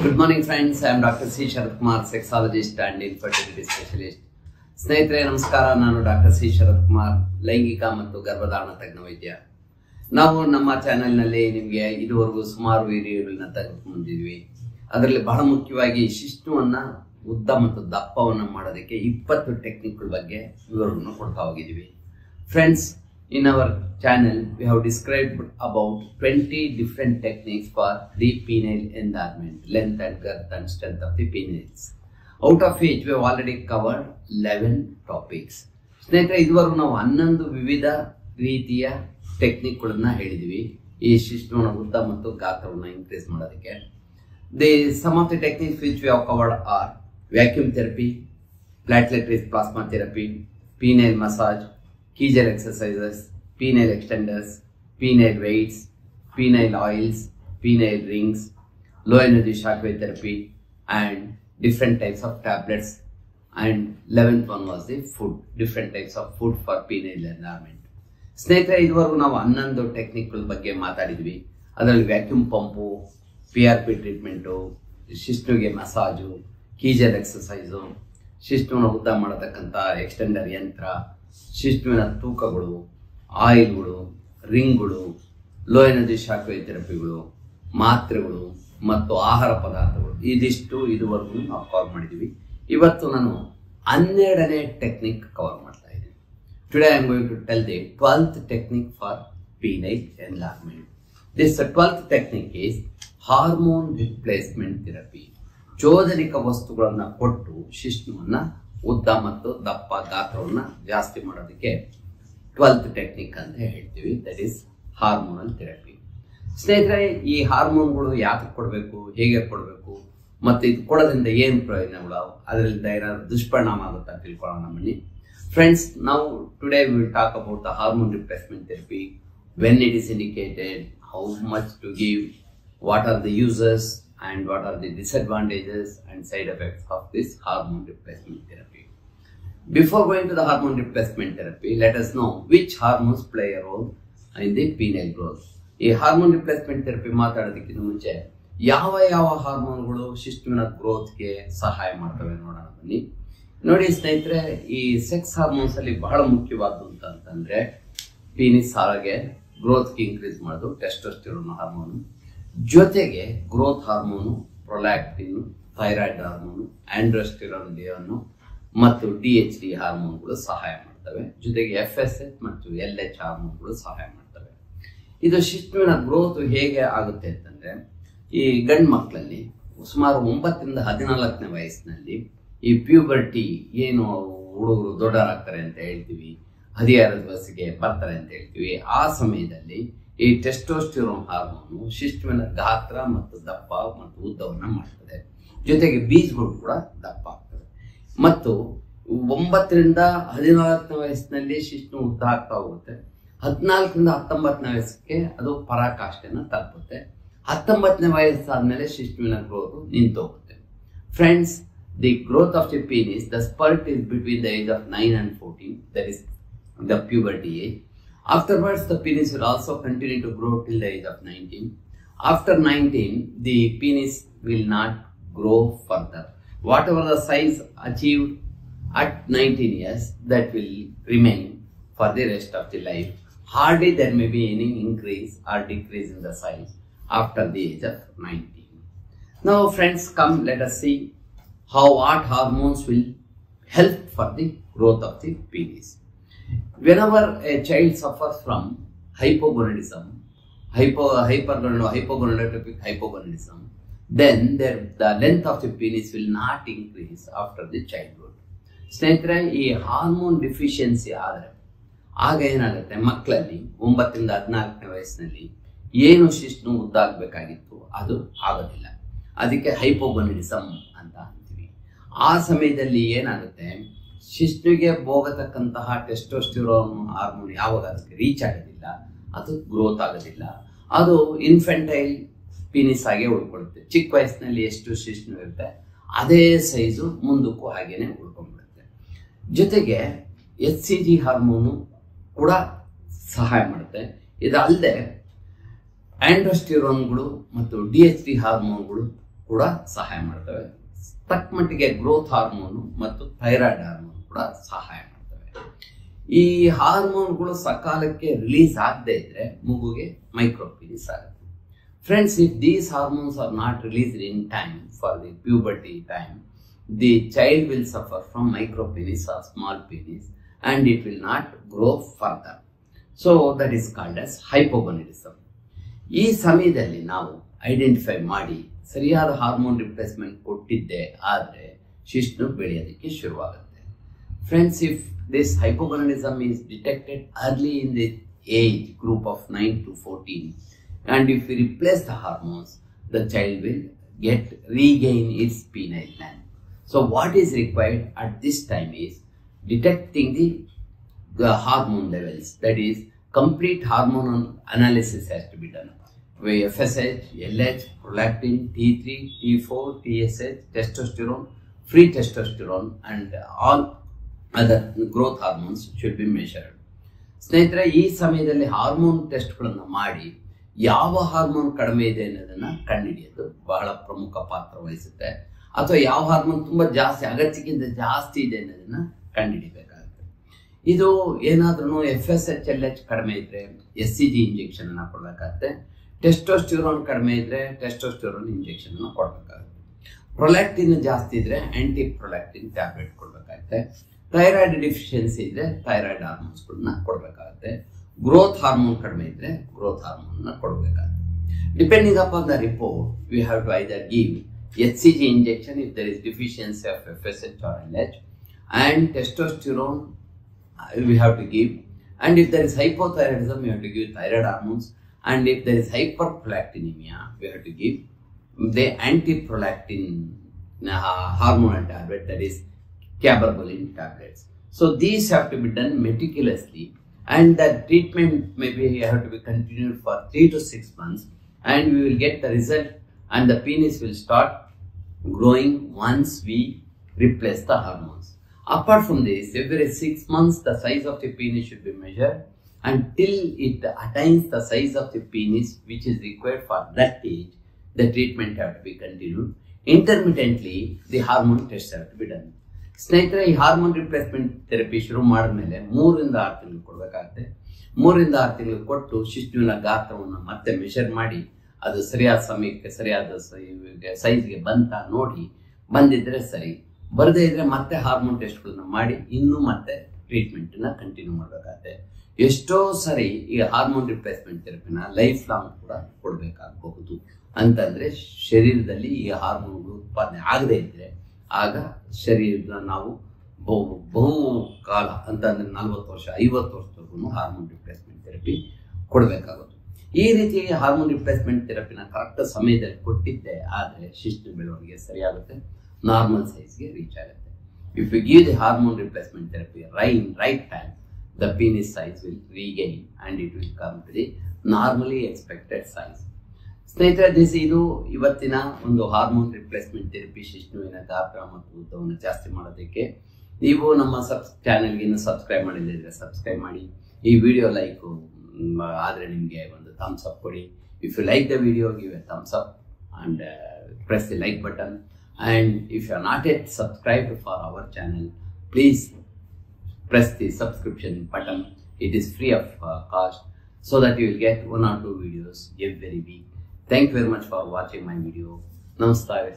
Good morning friends I am doctor C Sharath Kumar sexologist and infertility specialist ಸ್ನೇಹಿತರೆ, ನಮಸ್ಕಾರ. ನಾನು doctor C Sharath Kumar ಲೈಂಗಿಕ ಮತ್ತು ಗರ್ಭಧಾರಣ ತಜ್ಞ ವೈದ್ಯ. ನಾವು ನಮ್ಮ ಚಾನೆಲ್ನಲ್ಲಿ ನಿಮಗೆ ಇದುವರೆಗೂ ಸುಮಾರು ವಿಡಿಯೋಗಳನ್ನ ತೆಗೆದುಕೊಂಡಿದ್ವಿ ಅದರಲ್ಲಿ ಬಹಳ ಮುಖ್ಯವಾಗಿ ಶಿಷ್ಟುವನ್ನು ಉದ್ದ ಮತ್ತು ದಪ್ಪವನ್ನು ಮಾಡೋದಕ್ಕೆ ಇಪ್ಪತ್ತು ಟೆಕ್ನಿಕ್ಗಳ ಬಗ್ಗೆ ವಿವರವನ್ನು ಕೊಡ್ತಾ ಹೋಗಿದ್ದೀವಿ. Friends in our channel we have described about 20 different techniques for the penile enlargement length and girth and strength of the penis. out of which we have already covered 11 topics ಸ್ನೇಹಿತರೆ ಇದುವರೆಗೂ ನಾವು ಹನ್ನೊಂದು ವಿವಿಧ ರೀತಿಯ ಟೆಕ್ನಿಕ್ಗಳನ್ನ ಹೇಳಿದ್ವಿ ಈ ಶಿಷ್ಟುವನ ಉದ್ದ ಮತ್ತು ಗಾತ್ರವನ್ನು ಇನ್ಕ್ರೀಸ್ ಮಾಡೋದಕ್ಕೆ the some of the techniques which we have covered are vacuum therapy rich plasma therapy, penile massage, Kegel exercises, penile extenders, penile weights, penile oils, penile rings, low energy shockwave therapy, and different types of tablets. And 11th one was the food, different types of food for penile enlargement. ಸ್ನೇಹಿತರೆ ಇದುವರೆಗೂ ನಾವು ಹನ್ನೊಂದು ಟೆಕ್ನಿಕ್ಗಳ technical ಮಾತಾಡಿದ್ವಿ ಅದರಲ್ಲಿ vacuum pump P R P treatment ಶಿಸ್ಟುಗೆ massage ಕೀಜರ್ exercise shistuna ಉದ್ದ ಮಾಡತಕ್ಕಂಥ extender ಯಂತ್ರ ಶಿಸ್ಟುವಿನ ತೂಕಗಳು, ಆಯಿಲ್ಗಳು, ರಿಂಗ್ಗಳು, ಲೋ ಎನರ್ಜಿ ಶಾಕ್ವೇ ಥೆರಪಿಗಳು, ಮಾತ್ರೆಗಳು ಮತ್ತು ಆಹಾರ ಪದಾರ್ಥಗಳು. ಇದಿಷ್ಟು ಇದುವರೆಗೂ ನಾವು ಕವರ್ ಮಾಡಿದ್ದೀವಿ ಇವತ್ತು ನಾನು ಹನ್ನೆರಡನೇ ಟೆಕ್ನಿಕ್ ಕವರ್ ಮಾಡ್ತಾ ಇದ್ದೀನಿ. Today I going to tell the twelfth technique for penile enlargement this twelfth technique is hormone replacement therapy ಚೋದನಿಕ ವಸ್ತುಗಳನ್ನು ಕೊಟ್ಟು ಶಿಶ್ನುವನ್ನ ಉದ್ದ ಮತ್ತು ದಪ್ಪ ಗಾತ್ರವನ್ನ ಜಾಸ್ತಿ ಮಾಡೋದಕ್ಕೆ ಟ್ವೆಲ್ತ್ ಟೆಕ್ನಿಕ್ ಅಂತ ಹೇಳ್ತೀವಿ. ದಟ್ ಈಸ್ ಹಾರ್ಮೋನಲ್ ಥೆರಪಿ ಸ್ನೇಹಿತರೆ, ಈ ಹಾರ್ಮೋನ್ಗಳು ಯಾಕೆ ಕೊಡಬೇಕು? ಹೇಗೆ ಕೊಡಬೇಕು? ಮತ್ತು ಇದು ಕೊಡೋದ್ರಿಂದ ಏನು ಪ್ರಯೋಜನಗಳು? ಅದರಿಂದ ಏನಾದ್ರು ದುಷ್ಪರಿಣಾಮ ಆಗುತ್ತಾ ತಿಳ್ಕೊಳ್ಳೋಣ ನಮ್ಮಲ್ಲಿ. ಫ್ರೆಂಡ್ಸ್ ನಾವು today will talk about the hormone replacement therapy when it is indicated how much to give what are the uses and what are the disadvantages and side effects of this hormone replacement therapy. Before going to the hormone replacement therapy, let us know which hormones play a role in the penile growth. ಈ hormone replacement therapy ಮಾತಾಡೋದಕ್ಕಿಂತ ಮುಂಚೆ ಯಾವ ಯಾವ ಹಾರ್ಮೋನ್ಗಳು ಶಿಸ್ಟಮಿನ ಗ್ರೋತ್ಗೆ ಸಹಾಯ ಮಾಡ್ತವೆ ನೋಡೋಣ ಬನ್ನಿ ನೋಡಿ ಸ್ನೇಹಿತರೆ ಈ ಸೆಕ್ಸ್ ಹಾರ್ಮೋನ್ಸ್ ಅಲ್ಲಿ ಬಹಳ ಮುಖ್ಯವಾದ್ದು ಅಂತ ಅಂತಂದ್ರೆ ಪೀನಿಸ್ ಹಾಗೆ ಗ್ರೋತ್ಗೆ ಇನ್ಕ್ರೀಸ್ ಮಾಡೋದು ಟೆಸ್ಟೋಸ್ಟಿರೋನ್ ಹಾರ್ಮೋನು ಜೊತೆಗೆ growth hormone prolactin thyroid hormone androsterone ಲಿಯೋನು ಮತ್ತು ಡಿ ಎಚ್ ಡಿ ಹಾರ್ಮೋನ್ಗಳು ಸಹಾಯ ಮಾಡ್ತವೆ. ಜೊತೆಗೆ ಎಫ್ ಎಸ್ ಎಚ್ ಮತ್ತು ಎಲ್ ಎಚ್ ಹಾರ್ಮೋನ್ಗಳು ಸಹಾಯ ಮಾಡ್ತವೆ. ಇದು ಶಿಶುವಿನ ಗ್ರೋತ್ ಹೇಗೆ ಆಗುತ್ತೆ ಅಂತಂದ್ರೆ, ಈ ಗಂಡು ಮಕ್ಕಳಲ್ಲಿ ಸುಮಾರು ಒಂಬತ್ತರಿಂದ ಹದಿನಾಲ್ಕನೇ ವಯಸ್ಸಿನಲ್ಲಿ ಈ ಪ್ಯೂಬರ್ಟಿ ಏನು ಹುಡುಗರು ದೊಡ್ಡರಾಗ್ತಾರೆ ಅಂತ ಹೇಳ್ತೀವಿ, ಹದಿಹಾರದ ವಯಸ್ಸಿಗೆ ಬರ್ತಾರೆ ಅಂತ ಹೇಳ್ತೀವಿ, ಆ ಸಮಯದಲ್ಲಿ ಈ ಟೆಸ್ಟೋಸ್ಟಿರೋನ್ ಹಾರ್ಮೋನು ಶಿಶುವಿನ ಗಾತ್ರ ಮತ್ತು ದಪ್ಪ ಮತ್ತು ಉದ್ದವನ್ನು ಮಾಡ್ತದೆ. ಜೊತೆಗೆ ಬೀಜಗಳು ಕೂಡ ದಪ್ಪ ಆಗ್ತದೆ. ಮತ್ತು ಒಂಬತ್ತರಿಂದ ಹದಿನಾಲ್ಕನೇ ವಯಸ್ಸಿನಲ್ಲಿ ಶಿಶು ಉದ್ದ ಆಗ್ತಾ ಹೋಗುತ್ತೆ. ಹದಿನಾಲ್ಕರಿಂದ ಹತ್ತೊಂಬತ್ತನೇ ವಯಸ್ಸಿಗೆ ಅದು ಪರಾಕಾಷ್ಠೆಯನ್ನು ತಲುಪುತ್ತೆ. ಹತ್ತೊಂಬತ್ತನೇ ವಯಸ್ಸಾದ್ಮೇಲೆ ಶಿಶುವಿನ growth ನಿಂತೋಗುತ್ತೆ friends the growth of the penis the spurt is between the age of nine and fourteen that is the puberty age Afterwards, the penis will also continue to grow till the age of 19. After 19, the penis will not grow further. Whatever the size achieved at 19 years, that will remain for the rest of the life. Hardly there may be any increase or decrease in the size after the age of 19. Now, friends, come let us see how what hormones will help for the growth of the penis. Whenever a child suffers from hypogonadism, hypo, hypergonad, hypogonadotropic hypogonadism, then the length of the penis will not increase after the childhood. ಸ್ನೇಹಿತರೆ ಈ hormone deficiency ಆದರೆ ಆಗ ಏನಾಗುತ್ತೆ ಮಕ್ಕಳಲ್ಲಿ ಒಂಬತ್ತರಿಂದ ಹದಿನಾಲ್ಕನೇ ವಯಸ್ಸಿನಲ್ಲಿ ಏನು ಶಿಶ್ನು ಉದ್ದಾಗಬೇಕಾಗಿತ್ತು ಅದು ಆಗೋದಿಲ್ಲ ಅದಕ್ಕೆ ಹೈಪೋಗೊನಿಡಿಸಮ್ ಅಂತ ಅಂತೀವಿ ಆ ಸಮಯದಲ್ಲಿ ಏನಾಗುತ್ತೆ ಶಿಶುವಿಗೆ ಹೋಗತಕ್ಕಂತಹ ಟೆಸ್ಟೋಸ್ಟಿರೋನ್ ಹಾರ್ಮೋನ್ ಯಾವಾಗ ಅದಕ್ಕೆ ರೀಚ್ ಆಗೋದಿಲ್ಲ, ಅದು ಗ್ರೋತ್ ಆಗೋದಿಲ್ಲ. ಅದು ಇನ್ಫೆಂಟೈಲ್ ಪೀನಿಸ್ ಆಗಿ ಉಳ್ಕೊಳ್ಳುತ್ತೆ ಚಿಕ್ಕ ವಯಸ್ಸಿನಲ್ಲಿ ಎಷ್ಟು ಶಿಶು ಇರುತ್ತೆ ಅದೇ ಸೈಜು ಮುಂದಕ್ಕೂ ಹಾಗೇನೆ ಉಳ್ಕೊಂಡ್ಬಿಡುತ್ತೆ. ಜೊತೆಗೆ ಎಚ್ ಸಿ ಜಿ ಹಾರ್ಮೋನು ಕೂಡ ಸಹಾಯ ಮಾಡುತ್ತೆ. ಇದಲ್ಲದೆ ಆಂಡ್ರೋಸ್ಟಿರೋನ್ಗಳು ಮತ್ತು ಡಿ ಎಚ್ ಡಿ ಹಾರ್ಮೋನ್ಗಳು ಕೂಡ ಸಹಾಯ ಮಾಡ್ತವೆ. ತಕ್ಕ ಮಟ್ಟಿಗೆ ಗ್ರೋತ್ ಹಾರ್ಮೋನು ಮತ್ತು ಥೈರಾಯ್ಡ್ ಹಾರ್ಮೋನ್ ಕೂಡ ಸಹಾಯ ಮಾಡ್ತವೆ. ಈ ಹಾರ್ಮೋನ್ಗಳು ಸಕಾಲಕ್ಕೆ ರಿಲೀಸ್ ಆಗದೆ ಇದ್ರೆ ಮಗುಗೆ ಮೈಕ್ರೋಪೀನಿಸ್ ಆಗುತ್ತೆ. Friends if these hormones are not released in time for the puberty time the child will suffer from micropenis or small penis and it will not grow further so that is called as hypogonadism ಈ ಸಮಯದಲ್ಲಿ ನಾವು identify ಮಾಡಿ ಸರಿಯಾದ hormone replacement ಕೊಟ್ಟಿದ್ದೆ ಆದರೆ ಶಿಶ್ನು ಬೆಳೆಯೋದಕ್ಕೆ ಶುರುವಾಗುತ್ತೆ. Friends, if this hypogonadism is detected early in the age group of 9 to 14 and if we replace the hormones, the child will get regain its penile gland. So what is required at this time is detecting the, the hormone levels that is complete hormonal analysis has to be done. Where FSH, LH, prolactin, T3, T4, TSH, testosterone, free testosterone and all other growth hormones should be measured ಸ್ನೇಹಿತರೆ, ಈ ಸಮಯದಲ್ಲಿ hormone ಟೆಸ್ಟ್ಗಳನ್ನು ಮಾಡಿ ಯಾವ hormone ಕಡಿಮೆ ಇದೆ ಅನ್ನೋದನ್ನ ಕಂಡುಹಿಡಿಯೋದು ಬಹಳ ಪ್ರಮುಖ ಪಾತ್ರ ವಹಿಸುತ್ತೆ. ಅಥವಾ ಯಾವ ಹಾರ್ಮೋನ್ ತುಂಬಾ ಜಾಸ್ತಿ, ಅಗತ್ಯಕ್ಕಿಂತ ಜಾಸ್ತಿ ಇದೆ ಅನ್ನೋದನ್ನ ಕಂಡುಹಿಡಿಬೇಕಾಗುತ್ತೆ. ಇದು ಏನಾದ್ರೂ F S H L H ಕಡಿಮೆ ಇದ್ರೆ ಎಸ್ ಸಿ ಜಿ ಇಂಜೆಕ್ಷನ್ ಅನ್ನ ಕೊಡಬೇಕಾಗುತ್ತೆ. ಟೆಸ್ಟೋಸ್ಟ್ಯೂರೋನ್ ಕಡಿಮೆ ಇದ್ರೆ ಟೆಸ್ಟೋಸ್ಟ್ಯೂರೋನ್ ಇಂಜೆಕ್ಷನ್ ಅನ್ನ ಕೊಡಬೇಕಾಗುತ್ತೆ. ಪ್ರೊಲ್ಯಾಕ್ಟಿನ್ ಜಾಸ್ತಿ ಇದ್ರೆ ಆಂಟಿ ಪ್ರೊಲ್ಯಾಕ್ಟಿನ್ ಟ್ಯಾಬ್ಲೆಟ್ ಕೊಡಬೇಕಾಗುತ್ತೆ. ಥೈರಾಯ್ಡ್ ಡಿಫಿಷಿಯನ್ಸಿ ಇದ್ರೆ ಥೈರಾಯ್ಡ್ ಹಾರ್ಮೋನ್ಸ್ಗಳನ್ನ ಕೊಡಬೇಕಾಗುತ್ತೆ ಗ್ರೋತ್ ಹಾರ್ಮೋನ್ ಕಡಿಮೆ ಇದ್ರೆ ಗ್ರೋತ್ ಹಾರ್ಮೋನ್ ಕೊಡಬೇಕಾಗುತ್ತೆ depending upon the report we have to either give H C G injection if there is deficiency of F S H or L H and testosterone uh, we have to give and if there is hypothyroidism we have to give thyroid hormones and if there is hyperprolactinemia we have to give the anti-prolactin uh, hormonal tablet that is cabergoline tablets so these have to be done meticulously and the treatment maybe have to be continued for 3 to 6 months and we will get the result and the penis will start growing once we replace the hormones Apart from this, every six months the size of the penis should be measured until it attains the size of the penis which is required for that age. The treatment have to be continued. Intermittently, the hormone tests have to be done. ಸ್ನೇಹಿತರೆ, ಈ hormone replacement therapy ಶುರು ಮಾಡಿದ್ಮೇಲೆ ಮೂರಿಂದ ಆರು ತಿಂಗಳು ಕೊಡಬೇಕಾಗುತ್ತೆ. ಮೂರಿಂದ ಆರು ತಿಂಗಳು ಕೊಟ್ಟು ಶಿಶುವಿನ ಗಾತ್ರವನ್ನು ಮತ್ತೆ ಮೆಷರ್ ಮಾಡಿ, ಅದು ಸರಿಯಾದ ಸಮಯಕ್ಕೆ, ಸರಿಯಾದ ಸೈಜ್ಗೆ ಬಂತ ನೋಡಿ, ಬಂದಿದ್ರೆ ಸರಿ. ಬರದೇ ಇದ್ರೆ ಮತ್ತೆ ಹಾರ್ಮೋನ್ ಟೆಸ್ಟ್ಗಳನ್ನ ಮಾಡಿ, ಇನ್ನೂ ಮತ್ತೆ ಟ್ರೀಟ್ಮೆಂಟ್ನ ಕಂಟಿನ್ಯೂ ಮಾಡಬೇಕಾಗತ್ತೆ. ಎಷ್ಟೋ ಸರಿ ಈ ಹಾರ್ಮೋನ್ ರಿಪ್ಲೇಸ್ಮೆಂಟ್ ಥೆರಪಿನ ಲೈಫ್ ಲಾಂಗ್ ಕೂಡ ಕೊಡಬೇಕಾಗಬಹುದು. ಅಂತಂದ್ರೆ ಶರೀರದಲ್ಲಿ ಈ ಹಾರ್ಮೋನ್ಗಳು ಉತ್ಪಾದನೆ ಆಗದೇ ಇದ್ರೆ ಆಗ ಶರೀರದ ನಾವು ಬಹು ಬಹು ಕಾಲ, ಅಂತ ಅಂದರೆ ನಲ್ವತ್ತು ವರ್ಷ, ಐವತ್ತು ವರ್ಷದವರೆಗೂ ಹಾರ್ಮೋನ್ ರಿಪ್ಲೇಸ್ಮೆಂಟ್ ಥೆರಪಿ ಕೊಡಬೇಕಾಗುತ್ತೆ. ಈ ರೀತಿ ಹಾರ್ಮೋನ್ ರಿಪ್ಲೇಸ್ಮೆಂಟ್ ಥೆರಪಿನ ಕರೆಕ್ಟ್ ಸಮಯದಲ್ಲಿ ಕೊಟ್ಟಿದ್ದೆ, ಆದರೆ ಶಿಸ್ತು ಬೆಳವಣಿಗೆ ಸರಿಯಾಗುತ್ತೆ ನಾರ್ಮಲ್ ಸೈಜ್ಗೆ ರೀಚ್ ಆಗುತ್ತೆ. If you give the hormone replacement therapy rain right time the penis size will regain and it will come to the normally expected size ಸ್ನೇಹಿತರೆ ದಿಸ್ ಇದು ಇವತ್ತಿನ ಒಂದು ಹಾರ್ಮೋನ್ ರಿಪ್ಲೇಸ್ಮೆಂಟ್ ಥೆರಪಿ ಶಿಷ್ಣುವಿನ ಗಾತ್ರ ಮತ್ತು ಉದ್ದವನ್ನು ಜಾಸ್ತಿ ಮಾಡೋದಕ್ಕೆ ನೀವು ನಮ್ಮ ಸಬ್ ಚಾನೆಲ್ಗೆ ಇನ್ನು ಸಬ್ಸ್ಕ್ರೈಬ್ ಮಾಡಿದ್ರೆ ಸಬ್ಸ್ಕ್ರೈಬ್ ಮಾಡಿ. ಈ ವಿಡಿಯೋ ಲೈಕ್ ಆದರೆ ನಿಮಗೆ ಒಂದು ಥಮ್ಸ್ ಅಪ್ ಕೊಡಿ. If you like the video give a thumbs up and press the like button and if you are not yet subscribe for our channel please press the subscription button it is free of cost so that you will get one or or videos every week. Thank you very much for watching my video. Namaskar